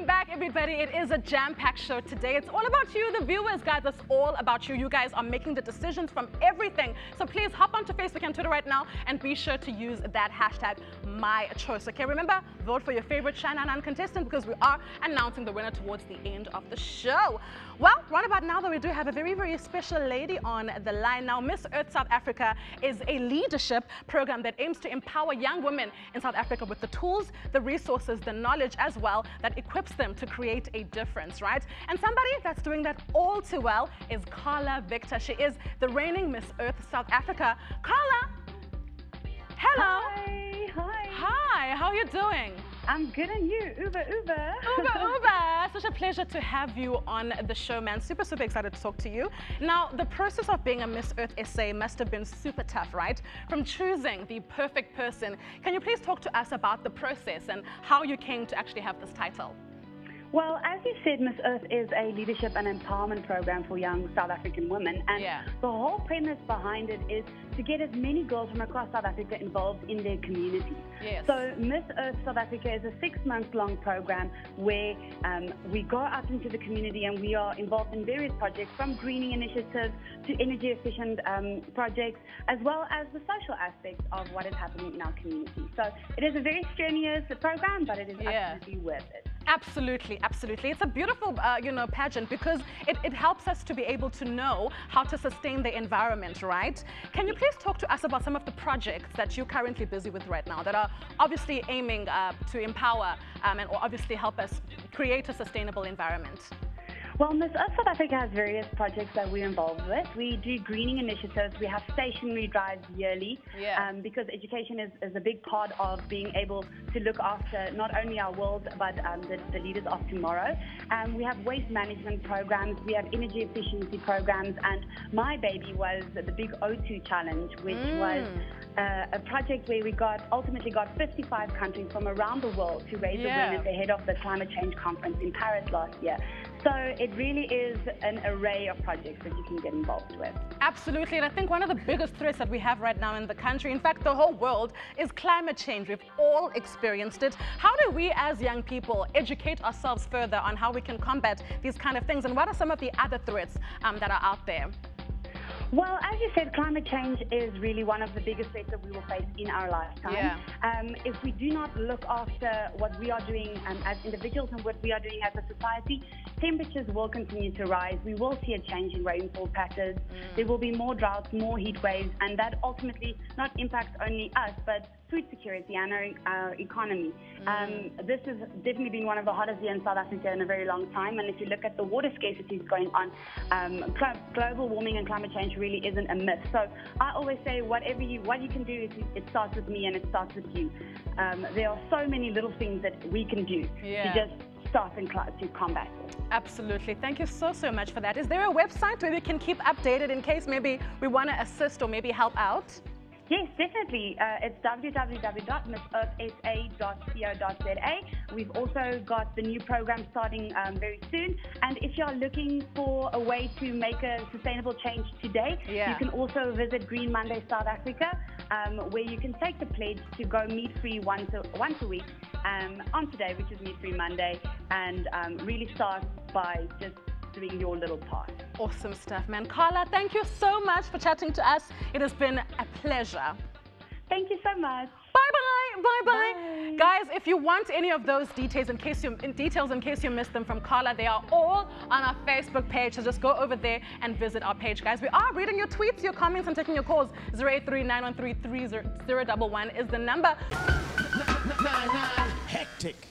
Welcome back, everybody. It is a jam-packed show today. It's all about you, the viewers, guys. It's all about you. You guys are making the decisions from everything. So please hop onto Facebook and Twitter right now and be sure to use that hashtag my choice. Okay, remember, vote for your favorite Shannon contestant because we are announcing the winner towards the end of the show. Well, right about now, though, we do have a very, very special lady on the line. Now, Miss Earth South Africa is a leadership program that aims to empower young women in South Africa with the tools, the resources, the knowledge as well that equips them to create a difference, right? And somebody that's doing that all too well is Carla Viktor. She is the reigning Miss Earth South Africa. Carla, hello. Hi, hi. Hi, how are you doing? I'm good and you? Uber, Uber. Uber, Uber. Such a pleasure to have you on the show, man. Super, super excited to talk to you. Now, the process of being a Miss Earth SA must have been super tough, right? From choosing the perfect person. Can you please talk to us about the process and how you came to actually have this title? Well, as you said, Miss Earth is a leadership and empowerment program for young South African women. And Yeah. the whole premise behind it is to get as many girls from across South Africa involved in their communities. Yes. So Miss Earth South Africa is a six-month-long program where um, we go out into the community and we are involved in various projects, from greening initiatives to energy-efficient um, projects, as well as the social aspects of what is happening in our community. So it is a very strenuous program, but it is Yeah. absolutely worth it. Absolutely, absolutely. It's a beautiful, uh, you know, pageant because it, it helps us to be able to know how to sustain the environment, right? Can you please talk to us about some of the projects that you're currently busy with right now that are obviously aiming uh, to empower um, and obviously help us create a sustainable environment? Well, Miss Earth South Africa has various projects that we're involved with. We do greening initiatives. We have stationery drives yearly Yeah. um, because education is, is a big part of being able to look after not only our world but um, the, the leaders of tomorrow. Um, we have waste management programs. We have energy efficiency programs. And my baby was the Big O2 Challenge, which was uh, a project where we got ultimately got 55 countries from around the world to raise Yeah. awareness ahead of the climate change conference in Paris last year. So it really is an array of projects that you can get involved with. Absolutely, and I think one of the biggest threats that we have right now in the country, in fact, the whole world, is climate change. We've all experienced it. How do we as young people educate ourselves further on how we can combat these kind of things, and what are some of the other threats um, that are out there? Well, as you said, climate change is really one of the biggest threats that we will face in our lifetime. Yeah. Um, if we do not look after what we are doing um, as individuals and what we are doing as a society, temperatures will continue to rise. We will see a change in rainfall patterns. There will be more droughts, more heat waves, and that ultimately not impacts only us, but food security and our, our economy. Um, this has definitely been one of the hottest years in South Africa in a very long time. And if you look at the water scarcities going on, um, glo- global warming and climate change really isn't a myth. So I always say, whatever you, what you can do is it starts with me and it starts with you. Um, there are so many little things that we can do Yeah. to just start and cl- to combat it. Absolutely. Thank you so, so much for that. Is there a website where we can keep updated in case maybe we want to assist or maybe help out? Yes, definitely. Uh, it's www.missearthsa.co.za. We've also got the new program starting um, very soon. And if you're looking for a way to make a sustainable change today, Yeah. you can also visit Green Monday South Africa, um, where you can take the pledge to go meat free once a, once a week um, on today, which is Meat Free Monday, and um, really start by just doing your little part. Awesome stuff, man. Carla, thank you so much for chatting to us. It has been a pleasure. Thank you so much. Bye bye, bye bye. Bye. Guys, if you want any of those details in case you in details in case you missed them from Carla, they are all on our Facebook page. So just go over there and visit our page, guys. We are reading your tweets, your comments, and taking your calls. 083 is the number. Hectic.